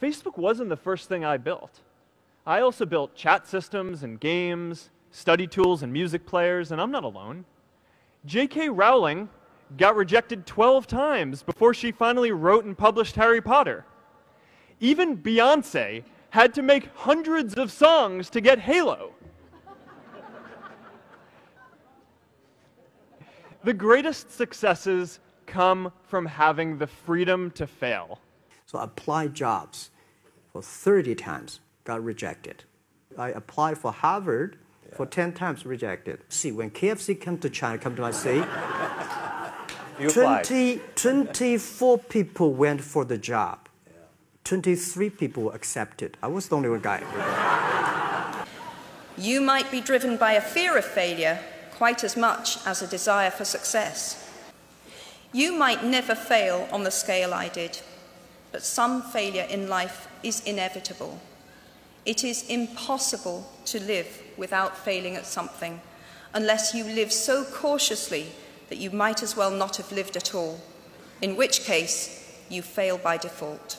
Facebook wasn't the first thing I built. I also built chat systems and games, study tools and music players, and I'm not alone. J.K. Rowling got rejected 12 times before she finally wrote and published Harry Potter. Even Beyonce had to make hundreds of songs to get Halo. the greatest successes come from having the freedom to fail. So I applied jobs for 30 times, got rejected. I applied for Harvard yeah. for 10 times, rejected. See, when KFC come to China, come to my city, 20, 24 people went for the job. 23 people were accepted. I was the only one guy. You might be driven by a fear of failure quite as much as a desire for success. You might never fail on the scale I did, but some failure in life is inevitable. It is impossible to live without failing at something unless you live so cautiously that you might as well not have lived at all, in which case you fail by default.